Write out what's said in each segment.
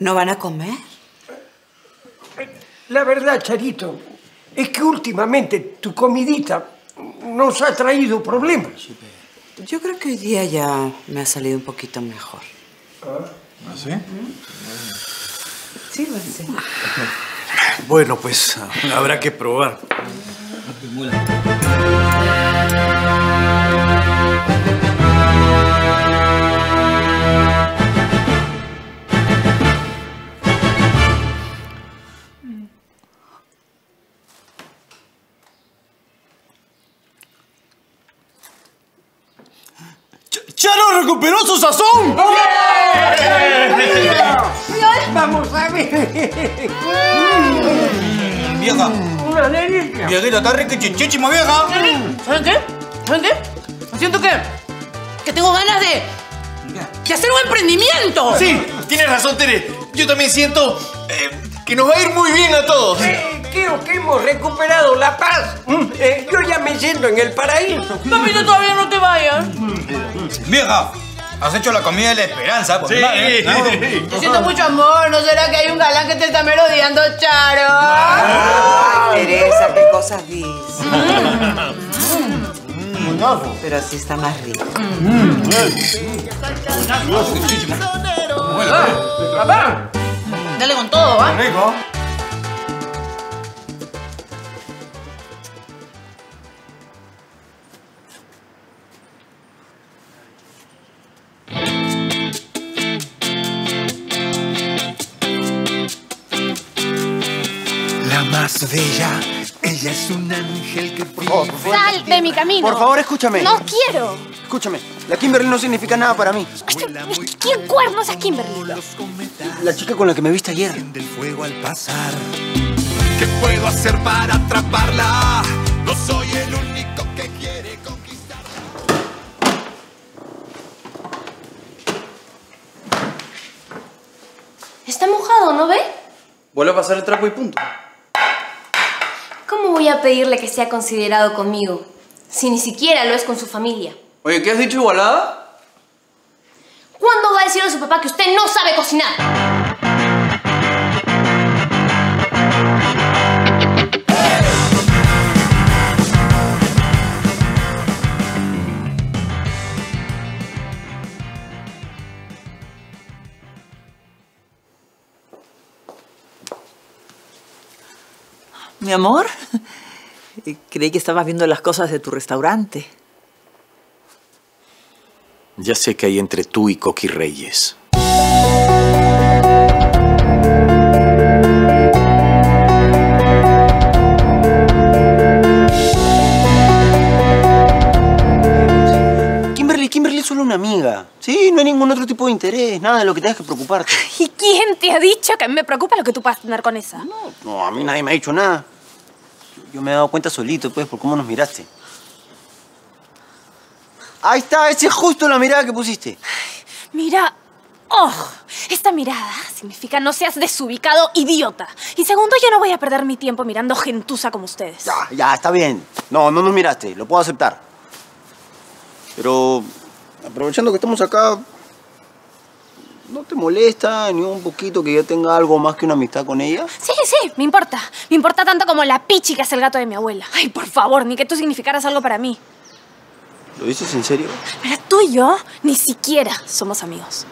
¿No van a comer? La verdad, Charito, es que últimamente tu comidita nos ha traído problemas. Yo creo que hoy día ya me ha salido un poquito mejor. ¿Ah, sí? Sírvanse. Bueno, pues habrá que probar. ¡Charo recuperó su sazón! Vamos a ver. Vieja, Una delicia. viejita, está rica chichichima, vieja. ¿Saben qué? ¿Saben qué? Siento que. que tengo ganas de. de hacer un emprendimiento. Sí, tienes razón, Tere. Yo también siento eh, que nos va a ir muy bien a todos. Eh, creo que hemos recuperado la paz. Mm, eh, yo ya me siento en el paraíso. Papito, todavía no te vayas. Vieja, has hecho la comida de la esperanza. Sí. Yo siento mucho amor. ¿No será que hay un galán que te está merodeando, Charo? Teresa, qué cosas dices. Pero así está más rico. Papá. Dale con todo, ¿ah? Rico. Más bella, ella es un ángel que vive. Sal de mi camino. Por favor, escúchame. No quiero. Escúchame. La Kimberly no significa nada para mí. ¿Quién cuernos es Kimberly? La chica con la que me viste ayer. del fuego al pasar. ¿Qué puedo hacer para atraparla? No soy el único que quiere conquistar. Está mojado, ¿no ve? Vuelve a pasar el trapo y punto. ¿Cómo voy a pedirle que sea considerado conmigo si ni siquiera lo es con su familia? Oye, ¿qué has dicho, igualada? ¿Cuándo va a decirle a su papá que usted no sabe cocinar? Mi amor, creí que estabas viendo las cosas de tu restaurante. Ya sé que hay entre tú y Coqui Reyes. Kimberly, Kimberly es solo una amiga. Sí, no hay ningún otro tipo de interés, nada de lo que tengas que preocuparte. ¿Y quién te ha dicho que me preocupa lo que tú puedas tener con esa? No, a mí nadie me ha dicho nada. Yo me he dado cuenta solito, pues, por cómo nos miraste. Ahí está, esa es justo la mirada que pusiste. Mira, oh, esta mirada significa no seas desubicado idiota. Y segundo, yo no voy a perder mi tiempo mirando gentuza como ustedes. Ya, ya, está bien. No, no nos miraste, lo puedo aceptar. Pero, aprovechando que estamos acá, ¿no te molesta ni un poquito que yo tenga algo más que una amistad con ella? Sí, sí, me importa. Me importa tanto como la pichi que es el gato de mi abuela. Ay, por favor, ni que tú significaras algo para mí. ¿Lo dices en serio? Mira, tú y yo ni siquiera somos amigos.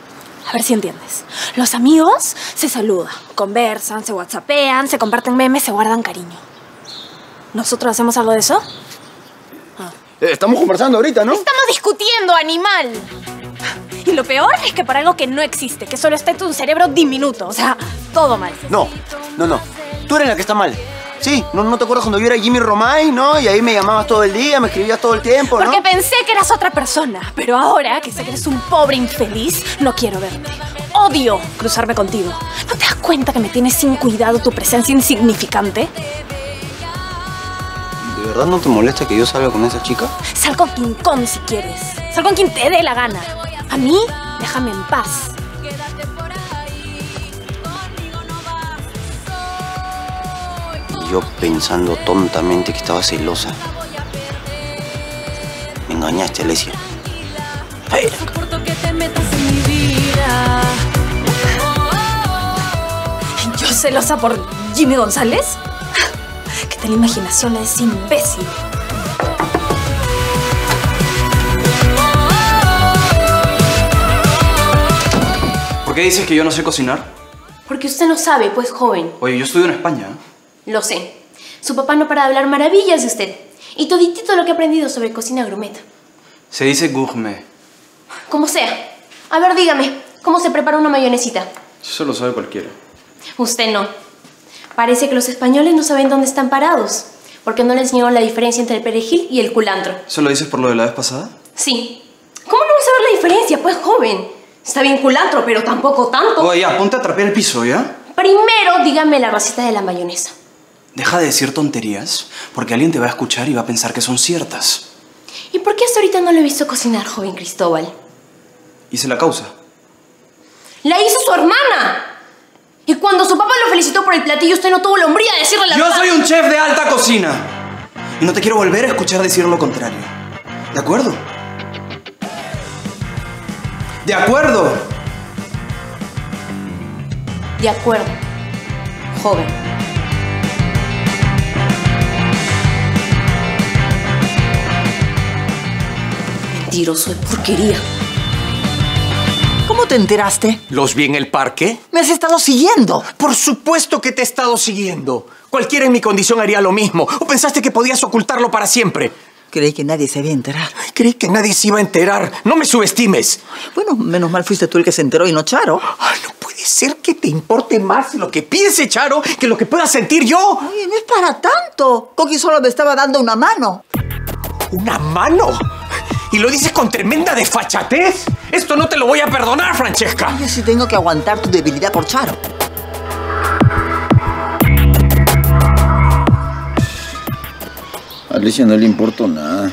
A ver si entiendes. Los amigos se saludan, conversan, se whatsappean, se comparten memes, se guardan cariño. ¿Nosotros hacemos algo de eso? Eh, estamos conversando ahorita, ¿no? Estamos discutiendo, animal. Y lo peor es que por algo que no existe, que solo está en tu cerebro diminuto. O sea, todo mal. No, no, no. Tú eres la que está mal. Sí, ¿no, no te acuerdas cuando yo era Jimmy Romay, no? Y ahí me llamabas todo el día, me escribías todo el tiempo, ¿no? Porque pensé que eras otra persona. Pero ahora que sé que eres un pobre infeliz, no quiero verte. Odio cruzarme contigo. ¿No te das cuenta que me tienes sin cuidado tu presencia insignificante? ¿De verdad no te molesta que yo salga con esa chica? Sal con quien con si quieres. Sal con quien te dé la gana. Mí, déjame en paz. Y yo pensando tontamente que estaba celosa. Me engañaste, Alesia. metas en mi vida. ¿Celosa por Jimmy González? ¿Qué tal imaginación es imbécil? Qué dices que yo no sé cocinar? Porque usted no sabe, pues joven. Oye, yo estudio en España. ¿eh? Lo sé. Su papá no para de hablar maravillas de usted. Y toditito lo que ha aprendido sobre cocina gourmet. Se dice gourmet. Como sea. A ver, dígame, ¿cómo se prepara una mayonesita? Eso lo sabe cualquiera. Usted no. Parece que los españoles no saben dónde están parados. Porque no les enseñaron la diferencia entre el perejil y el culantro. ¿Eso lo dices por lo de la vez pasada? Sí. ¿Cómo no va a saber la diferencia, pues, joven? Está bien culantro, pero tampoco tanto. Oye, ya, ponte a trapear el piso, ¿ya? Primero, dígame la receta de la mayonesa. Deja de decir tonterías, porque alguien te va a escuchar y va a pensar que son ciertas. ¿Y por qué hasta ahorita no lo he visto cocinar, joven Cristóbal? Hice la causa. ¡La hizo su hermana! Y cuando su papá lo felicitó por el platillo, usted no tuvo la hombría de decirle la Yo soy un chef de alta cocina. Y no te quiero volver a escuchar decir lo contrario. ¿De acuerdo? ¿De acuerdo? De acuerdo. Joven. Mentiroso de porquería. ¿Cómo te enteraste? ¿Los vi en el parque? Me has estado siguiendo. Por supuesto que te he estado siguiendo. Cualquiera en mi condición haría lo mismo. ¿O pensaste que podías ocultarlo para siempre? Creí que nadie se iba a enterar. Creí que nadie se iba a enterar. No me subestimes. Bueno, menos mal fuiste tú el que se enteró y no Charo. Ay, no puede ser que te importe más lo que piense Charo que lo que pueda sentir yo. Oye, no es para tanto. Coqui solo me estaba dando una mano. ¿Una mano? ¿Y lo dices con tremenda desfachatez? Esto no te lo voy a perdonar, Francesca. Yo sí tengo que aguantar tu debilidad por Charo. Alicia no le importó nada.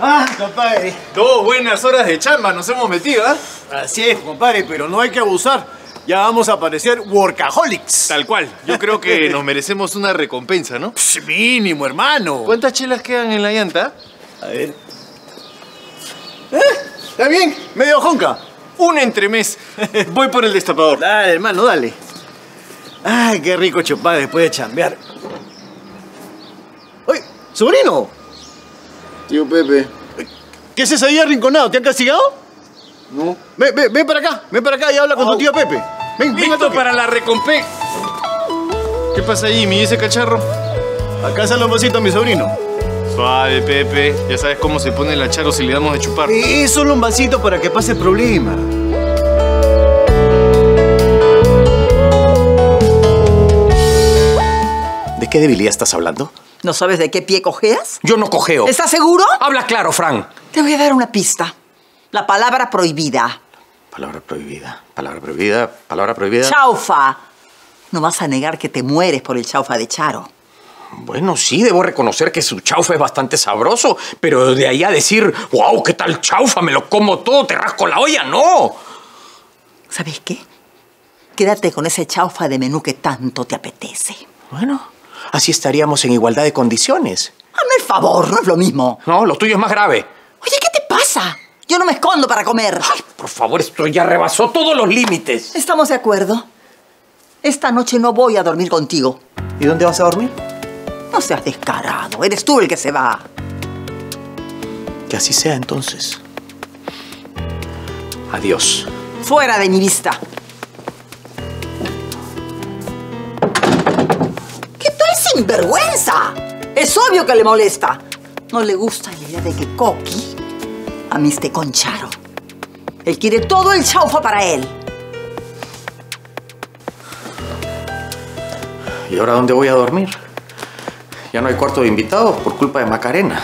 Ah, compadre. Dos buenas horas de chamba nos hemos metido, ¿ah? Así es, compadre, pero no hay que abusar. Ya vamos a parecer workaholics. Tal cual. Yo creo que nos merecemos una recompensa, ¿no? Psh, mínimo, hermano. ¿Cuántas chelas quedan en la llanta? A ver. ¿Eh? ¿Está bien? Medio jonca. Un entremés. Voy por el destapador. Dale, hermano, dale. Ay, qué rico chupar después de chambear. Sobrino. Tío Pepe. ¿Qué haces ahí arrinconado? ¿Te han castigado? No. Ven, ven, ven para acá, ven para acá y habla con tu tío Pepe. Ven, ven Listo toque. para la recompensa. ¿Qué pasa, Jimmy? ¿Y ese cacharro? Acá sale un vasito a mi sobrino. Suave, Pepe. Ya sabes cómo se pone la charo si le damos de chupar. Es solo un vasito para que pase el problema. ¿De qué debilidad estás hablando? ¿No sabes de qué pie cojeas? Yo no cojeo. ¿Estás seguro? Habla claro, Fran. Te voy a dar una pista. La palabra prohibida. Palabra prohibida. Palabra prohibida. Palabra prohibida. Chaufa. No vas a negar que te mueres por el chaufa de Charo. Bueno, sí, debo reconocer que su chaufa es bastante sabroso, pero de ahí a decir, wow, ¿qué tal chaufa? Me lo como todo, te rasco la olla, no. ¿Sabes qué? Quédate con ese chaufa de menú que tanto te apetece. Bueno, así estaríamos en igualdad de condiciones. Hazme el favor, no es lo mismo. No, lo tuyo es más grave. Oye, ¿qué te pasa? Yo no me escondo para comer. Ay, por favor, esto ya rebasó todos los límites. Estamos de acuerdo. Esta noche no voy a dormir contigo. ¿Y dónde vas a dormir? No seas descarado. Eres tú el que se va. Que así sea entonces. Adiós. Fuera de mi vista. Sinvergüenza? Es obvio que le molesta. No le gusta la idea de que Coqui amiste con Charo. Él quiere todo el chaufa para él. ¿Y ahora dónde voy a dormir? Ya no hay cuarto de invitados por culpa de Macarena.